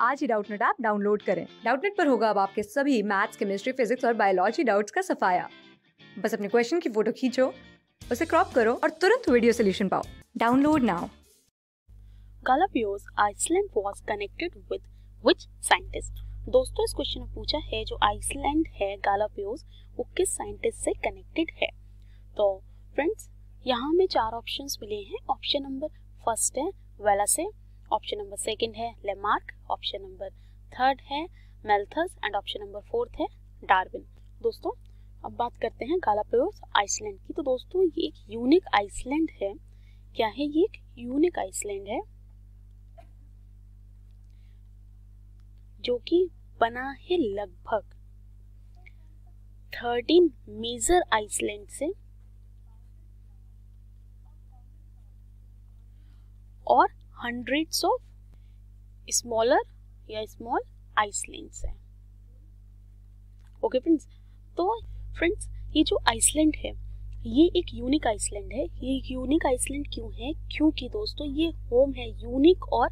आज ही Doubtnut app download करें। डाउटनेट पर होगा अब आपके सभी मैथ्स, केमिस्ट्री, फिजिक्स और बायोलॉजी डाउट्स का सफाया। बस अपने क्वेश्चन की फ़ोटो खींचो, उसे क्रॉप करो और तुरंत वीडियो सोल्यूशन पाओ। Download now. Galapios Iceland was connected with which scientist? दोस्तों, इस क्वेश्चन में पूछा है, जो आइसलैंड है गालापियोस वो किस साइंटिस्ट से कनेक्टेड है? तो फ्रेंड्स यहाँ हमें चार ऑप्शंस मिले हैं। ऑप्शन नंबर फ़र्स्ट है वेलासे ऑप्शन नंबर सेकंड है लेमार्क ऑप्शन नंबर थर्ड है Malthus and option number fourth है डार्विन दोस्तों, अब बात करते हैं गालापियोस आइसलैंड की। तो दोस्तों, ये एक यूनिक आइसलैंड है। क्या है ये एक यूनिक आइसलैंड है? जो कि बना है लगभग थर्टीन मेजर आइसलैंड से। और हंड्रेड्स ऑफ़ स्मॉलर या स्मॉल आइसलैंड्स है। ओके फ्रेंड्स तो फ्रेंड्स ये जो आइसलैंड है, ये एक यूनिक आइसलैंड है। ये यूनिक आइसलैंड क्यों है? क्योंकि दोस्तों, ये होम है यूनिक और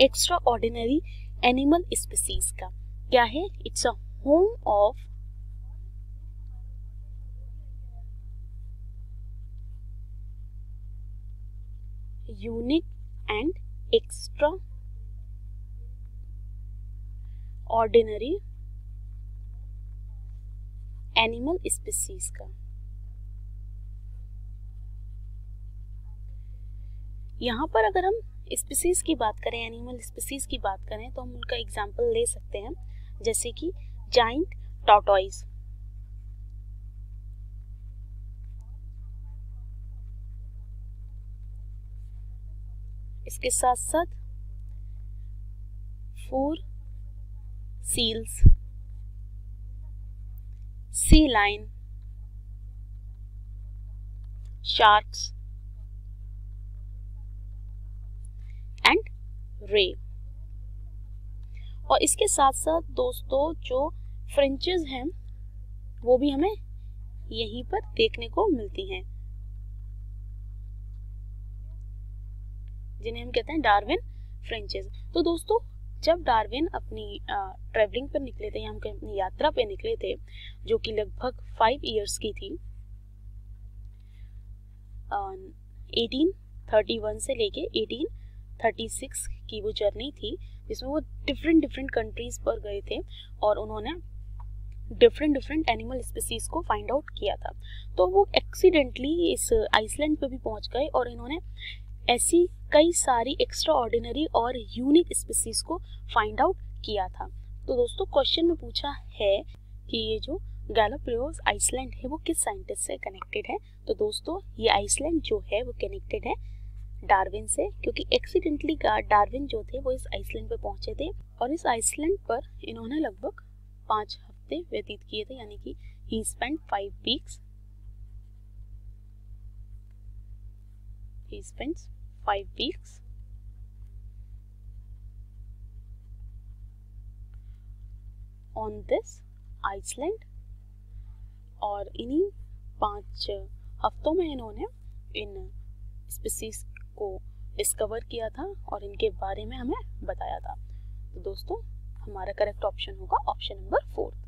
एक्स्ट्रा ऑर्डिनरी एनिमल स्पीसीज का। क्या है? It's a home of unique and extraordinary animal species का। यहाँ पर अगर हम स्पीसीज की बात करें एनिमल स्पीसीज की बात करें तो हम उनका एग्ज़ाम्पल ले सकते हैं, जैसे कि जाइंट टॉटॉइज इसके साथ साथ four seals sea lion sharks and ray और इसके साथ साथ दोस्तों जो फ्रेंचेज हैं, वो भी हमें यहीं पर देखने को मिलती हैं। जिन्हें हम कहते हैं डार्विन फ्रेंचेज तो दोस्तों, जब डार्विन अपनी ट्रेवलिंग पर निकले थे या हम अपनी यात्रा पे निकले थे, जो कि लगभग फाइव इयर्स की थी एटीन थर्टी वन से लेके एटीन 36 की वो जर्नी थी, जिसमें वो डिफरेंट डिफरेंट कंट्रीज़ पर गए थे और उन्होंने डिफरेंट डिफरेंट एनिमल स्पीसीज को फाइंड आउट किया था। तो वो एक्सीडेंटली इस आइसलैंड पे भी पहुँच गए और इन्होंने ऐसी कई सारी एक्स्ट्रा ऑर्डिनरी और यूनिक स्पीसीज को फाइंड आउट किया था। तो दोस्तों क्वेश्चन में पूछा है कि ये जो गैलोप्रियोस आइसलैंड है, वो किस साइंटिस्ट से कनेक्टेड है? तो दोस्तों, ये आइसलैंड जो है, वो कनेक्टेड है डार्विन से, क्योंकि एक्सीडेंटली डार्विन जो थे, वो इस आइसलैंड पे पहुँचे थे और इस आइसलैंड पर इन्होंने लगभग पाँच हफ़्ते व्यतीत किए थे, यानी कि he spend five weeks he spends five weeks. On this Iceland और इन्हीं पाँच हफ्तों में इन्होंने इन स्पीसीज को डिस्कवर किया था और इनके बारे में हमें बताया था। तो दोस्तों, हमारा करेक्ट ऑप्शन होगा option number fourth